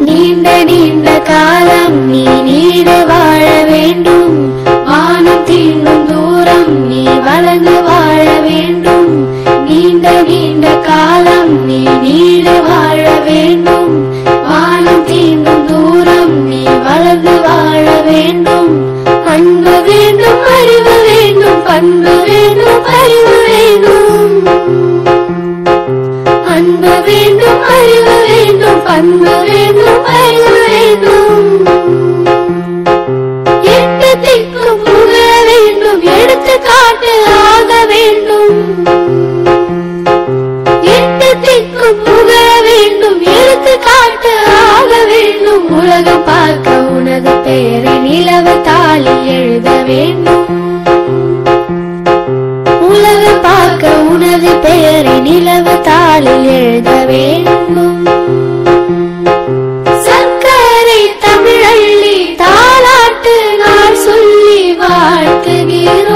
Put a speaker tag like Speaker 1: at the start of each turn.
Speaker 1: நீண்ட நீண்ட காலம் நீ நீடு வாழ வேண்டும். வானம் தீண்டும் தூரம் நீ வளர்ந்து வாழ வேண்டும். நீண்ட நீண்ட காலம் நீ நீடு வாழ வேண்டும். வானம் தீண்டும் தூரம் நீ வளர்ந்து வாழ வேண்டும். அன்பு வேண்டும் அறிவு வேண்டும் பண்பு வேண்டும். உலகம் பார்க்க உனது பெயரை நிலவ தாளி எழுத வேண்டும். உலகம் பார்க்க உனது பெயரை நிலவ தாளி எழுத வேண்டும். சர்க்கரை தமிழள்ளி தாளாட்டு நான் சொல்லி வாழ்த்துகிறேன்.